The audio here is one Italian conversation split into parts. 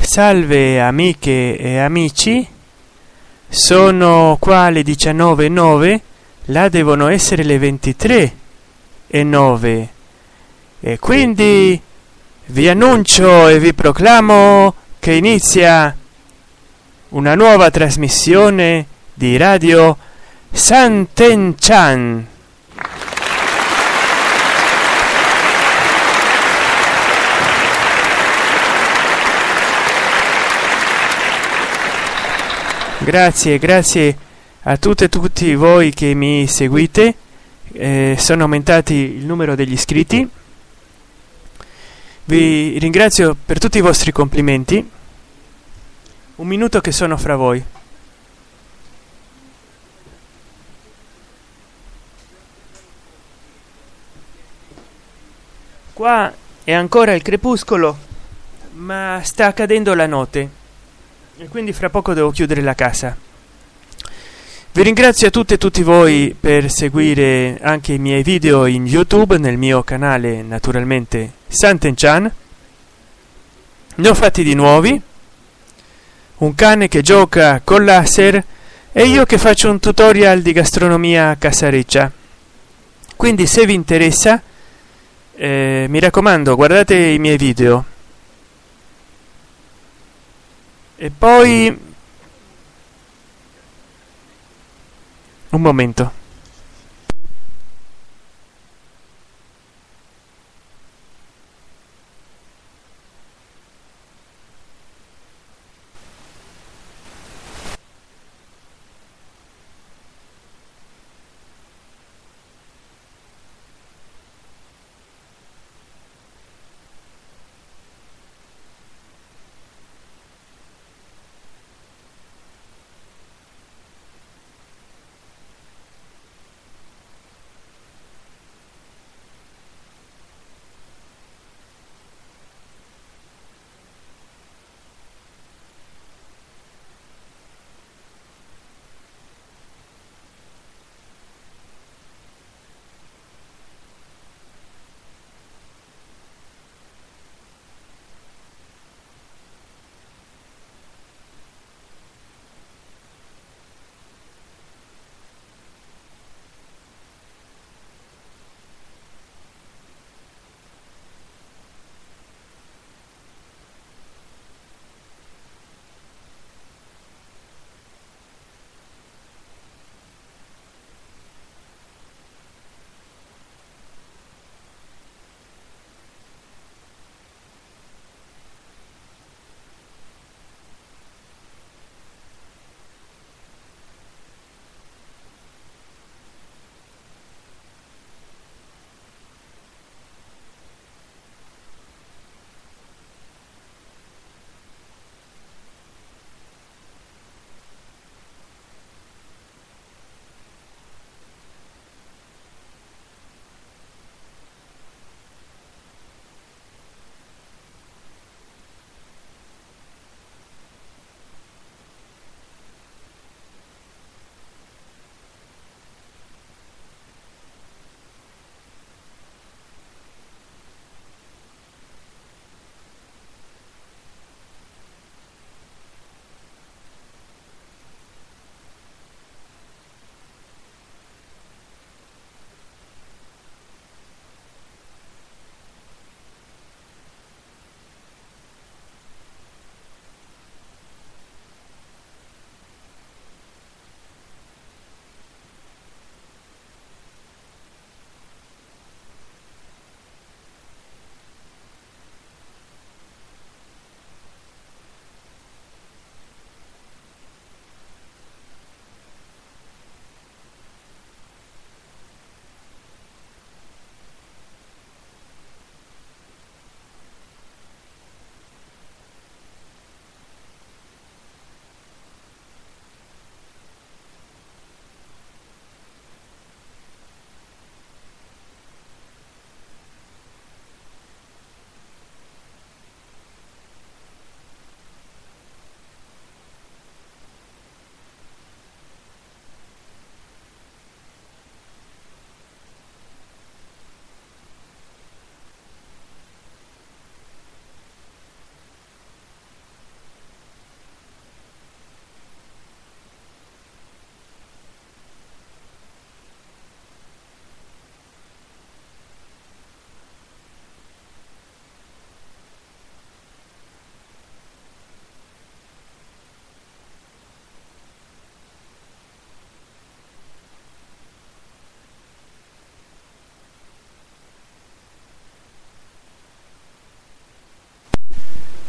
salve amiche e amici. Sono qua alle 19 là devono essere le 23 e 9 quindi vi annuncio e vi proclamo che inizia una nuova trasmissione di radio santen grazie grazie a tutte e tutti voi che mi seguite. Eh, sono aumentati il numero degli iscritti. Vi ringrazio per tutti i vostri complimenti. Un minuto che sono fra voi. Qua è ancora il crepuscolo ma sta cadendo la notte e quindi fra poco devo chiudere la casa. Vi ringrazio a tutte e tutti voi per seguire anche i miei video in youtube nel mio canale naturalmente santenchan. Ne ho fatti di nuovi. Un cane che gioca con laser e io che faccio un tutorial di gastronomia casareccia. Quindi se vi interessa eh, mi raccomando guardate i miei video e poi un momento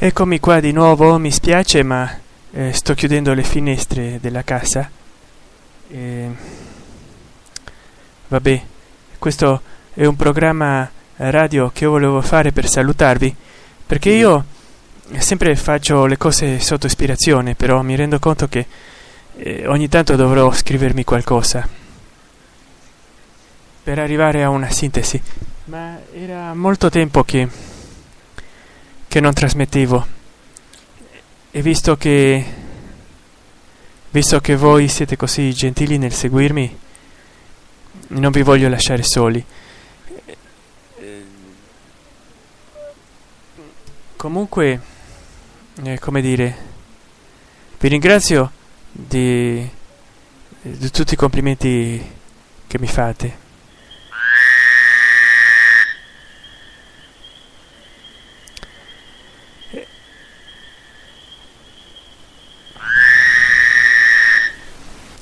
eccomi qua di nuovo mi spiace ma eh, sto chiudendo le finestre della casa. E... vabbè questo è un programma radio che volevo fare per salutarvi perché io sempre faccio le cose sotto ispirazione però mi rendo conto che eh, ogni tanto dovrò scrivermi qualcosa per arrivare a una sintesi. Ma era molto tempo che che non trasmettevo. E visto che visto che voi siete così gentili nel seguirmi non vi voglio lasciare soli. Comunque eh, come dire vi ringrazio di, di tutti i complimenti che mi fate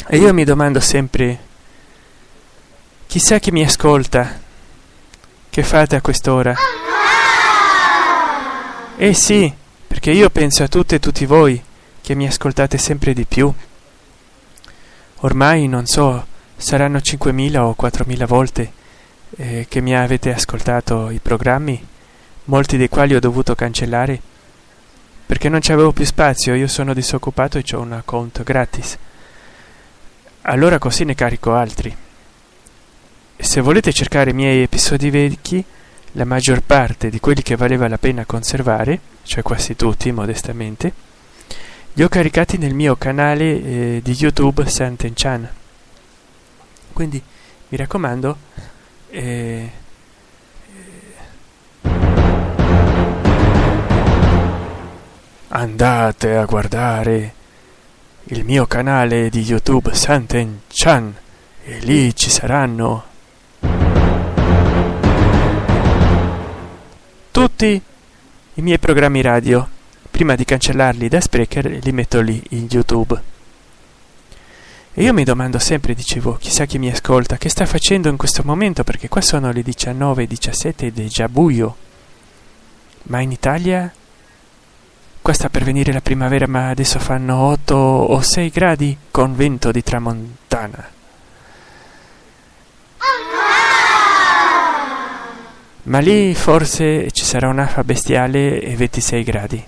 E io mi domando sempre, chissà chi mi ascolta, che fate a quest'ora? Eh sì, perché io penso a tutte e tutti voi che mi ascoltate sempre di più. Ormai non so, saranno 5.000 o 4.000 volte eh, che mi avete ascoltato i programmi, molti dei quali ho dovuto cancellare perché non c'avevo più spazio, io sono disoccupato e ho un account gratis allora così ne carico altri. Se volete cercare i miei episodi vecchi, la maggior parte di quelli che valeva la pena conservare, cioè quasi tutti modestamente, li ho caricati nel mio canale eh, di YouTube Santen Chan. Quindi mi raccomando, eh, andate a guardare il mio canale di youtube santen chan e lì ci saranno tutti i miei programmi radio. Prima di cancellarli da sprecher li metto lì in youtube. E io mi domando sempre dicevo chissà chi mi ascolta che sta facendo in questo momento perché qua sono le 19.17 ed è già buio. Ma in italia qua sta per venire la primavera ma adesso fanno 8 o 6 gradi con vento di tramontana. Ma lì forse ci sarà un'afa bestiale e 26 gradi.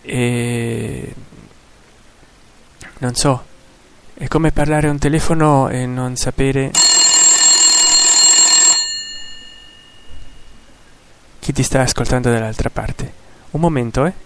E non so è come parlare a un telefono e non sapere chi ti sta ascoltando dall'altra parte un momento, eh.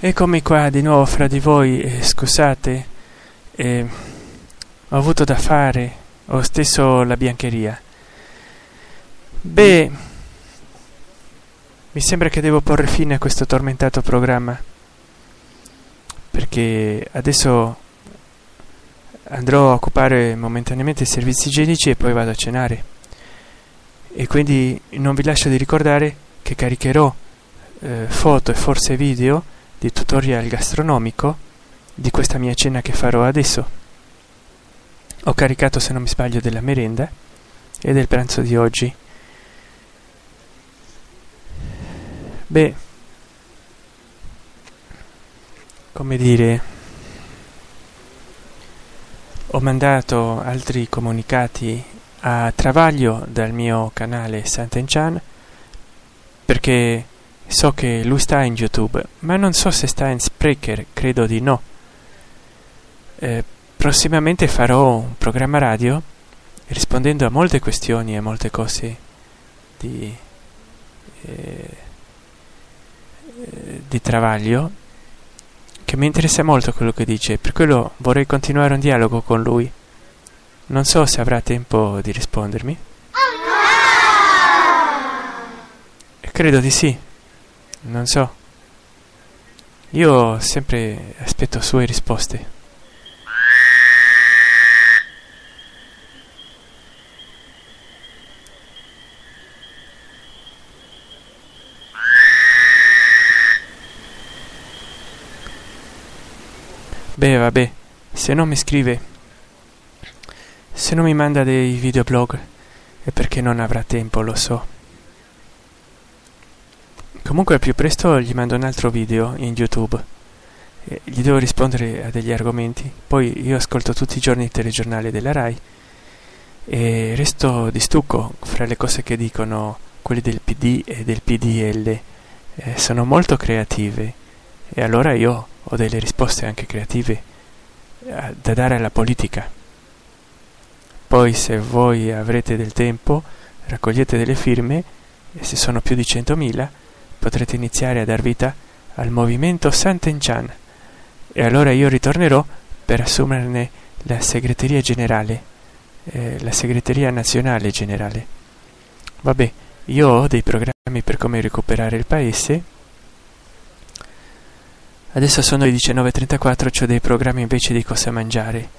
Eccomi qua di nuovo fra di voi, eh, scusate, eh, ho avuto da fare, ho stesso la biancheria. Beh, mi sembra che devo porre fine a questo tormentato programma, perché adesso andrò a occupare momentaneamente i servizi igienici e poi vado a cenare. E quindi non vi lascio di ricordare che caricherò eh, foto e forse video di tutorial gastronomico di questa mia cena che farò adesso. Ho caricato, se non mi sbaglio, della merenda e del pranzo di oggi. Beh, come dire, ho mandato altri comunicati a Travaglio dal mio canale Sant'Enchan perché So che lui sta in YouTube, ma non so se sta in Spreaker, credo di no. Eh, prossimamente farò un programma radio rispondendo a molte questioni e molte cose di, eh, di Travaglio che mi interessa molto quello che dice, per quello vorrei continuare un dialogo con lui. Non so se avrà tempo di rispondermi. Credo di sì non so. Io sempre aspetto sue risposte. Beh, vabbè, se non mi scrive, se non mi manda dei videoblog, è perché non avrà tempo, lo so. Comunque al più presto gli mando un altro video in YouTube. E gli devo rispondere a degli argomenti. Poi io ascolto tutti i giorni il telegiornale della RAI e resto di stucco fra le cose che dicono quelli del PD e del PDL. Eh, sono molto creative e allora io ho delle risposte anche creative eh, da dare alla politica. Poi se voi avrete del tempo raccogliete delle firme e se sono più di 100.000 potrete iniziare a dar vita al movimento Sant'Enchan e allora io ritornerò per assumerne la segreteria generale, eh, la segreteria nazionale generale. Vabbè, io ho dei programmi per come recuperare il paese. Adesso sono le 19.34, ho dei programmi invece di cosa mangiare.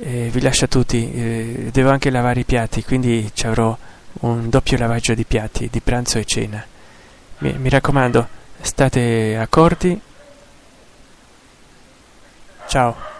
Eh, vi lascio a tutti, eh, devo anche lavare i piatti, quindi ci avrò un doppio lavaggio di piatti, di pranzo e cena mi, mi raccomando, state accorti. Ciao.